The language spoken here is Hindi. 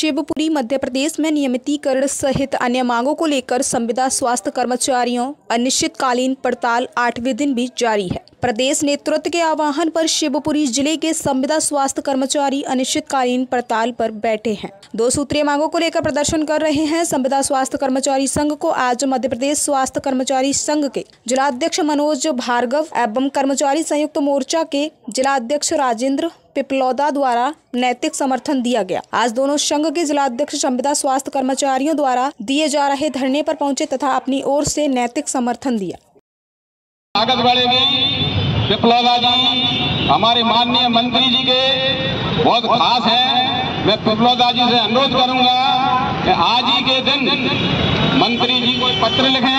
शिवपुरी, मध्य प्रदेश में नियमितीकरण सहित अन्य मांगों को लेकर संविदा स्वास्थ्य कर्मचारियों, अनिश्चितकालीन पड़ताल आठवें दिन भी जारी है। प्रदेश नेतृत्व के आह्वान पर शिवपुरी ज़िले के संविदा स्वास्थ्य कर्मचारी अनिश्चितकालीन पड़ताल पर बैठे हैं। दो सूत्रीय मांगों को लेकर प्रदर्शन कर रहे हैं संविदा स्वास्थ्य कर्मचारी संघ को आज मध्य प्रदेश स्वास्थ्य कर्मचारी संघ के जिलाध्यक्ष मनोज भार्गव एवं कर्मचारी संयुक्त मोर्चा के जिलाध्यक्ष राजेंद्र पिपलौदा द्वारा नैतिक समर्थन दिया गया। आज दोनों संघ के जिलाध्यक्ष संविदा स्वास्थ्य कर्मचारियों द्वारा दिए जा रहे धरने पर पहुँचे तथा अपनी ओर से नैतिक समर्थन दिया। बढ़ेगी विप्लवा जी हमारे माननीय मंत्री जी के बहुत खास है। मैं पिपलौदा जी से अनुरोध करूँगा कि आज ही के दिन मंत्री जी को पत्र लिखें।